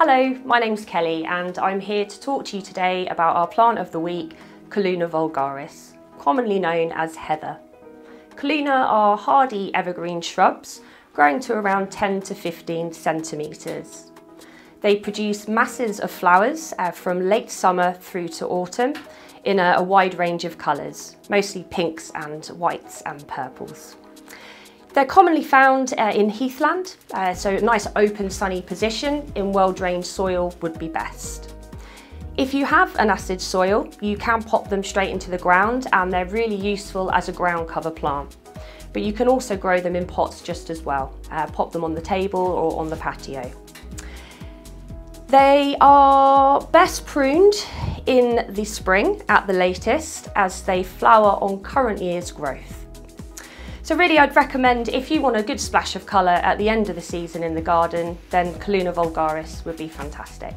Hello, my name's Kelly and I'm here to talk to you today about our plant of the week, Calluna vulgaris, commonly known as heather. Calluna are hardy evergreen shrubs growing to around 10 to 15 centimetres. They produce masses of flowers uh, from late summer through to autumn in a, a wide range of colours, mostly pinks and whites and purples. They're commonly found uh, in heathland, uh, so a nice open sunny position in well-drained soil would be best. If you have an acid soil, you can pop them straight into the ground and they're really useful as a ground cover plant. But you can also grow them in pots just as well. Uh, pop them on the table or on the patio. They are best pruned in the spring at the latest as they flower on current year's growth. So really I'd recommend if you want a good splash of colour at the end of the season in the garden, then Calluna vulgaris would be fantastic.